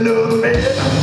another man.